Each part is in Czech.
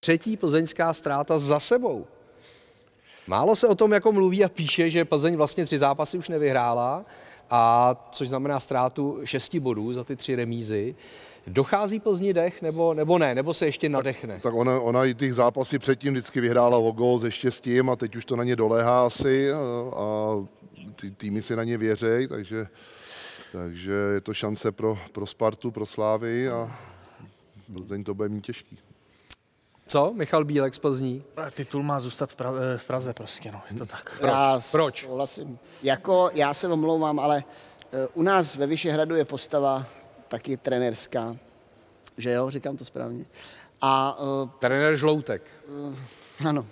Třetí plzeňská ztráta za sebou. Málo se o tom jako mluví a píše, že Plzeň vlastně tři zápasy už nevyhrála, a což znamená ztrátu šesti bodů za ty tři remízy. Dochází Plzni dech nebo, nebo ne, nebo se ještě nadechne? Tak, tak ona, ona i těch zápasy předtím vždycky vyhrála o gol se štěstím a teď už to na ně doléhá asi a, a ty týmy si na ně věří, takže, takže je to šance pro, pro Spartu, pro Slávy a Plzeň to bude mít těžký. Co? Michal Bílek z Plzní? Titul má zůstat v, pra- v Praze prostě, no, je to tak. Proč? Já Proč? Souhlasím. Jako, já se omlouvám, ale eh, u nás ve Vyšehradu je postava taky trenerská, že jo, říkám to správně. A uh, Trenér Žloutek. ano,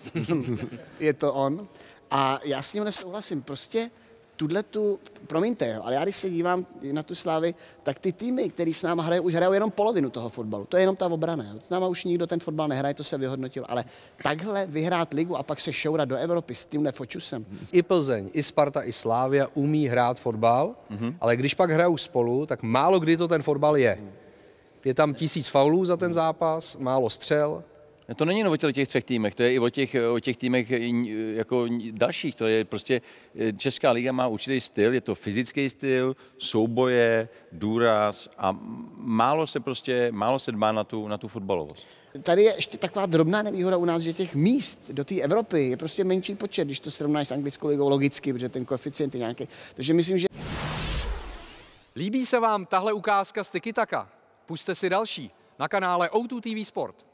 je to on. A já s ním nesouhlasím. Prostě tuhle tu, promiňte, jo, ale já když se dívám na tu slávy, tak ty týmy, který s náma hrají, už hrajou jenom polovinu toho fotbalu. To je jenom ta obrana. Jo. S náma už nikdo ten fotbal nehraje, to se vyhodnotilo. Ale takhle vyhrát ligu a pak se šourat do Evropy s tímhle fočusem, I Plzeň, i Sparta, i Slávia umí hrát fotbal, mm-hmm. ale když pak hrajou spolu, tak málo kdy to ten fotbal je. Je tam tisíc faulů za ten zápas, málo střel. To není jen o těch těch třech týmech, to je i o těch, o těch týmech eh, jako dalších. To je prostě, eh, Česká liga má určitý styl, je to fyzický styl, souboje, důraz a málo se prostě, málo se dbá na tu, na tu fotbalovost. Tady je ještě taková drobná nevýhoda u nás, že těch míst do té Evropy je prostě menší počet, když to srovnáš s anglickou ligou logicky, protože ten koeficient je nějaký. Takže myslím, že Líbí se vám tahle ukázka z Tiki Taka? Puste si další na kanále O2 TV Sport.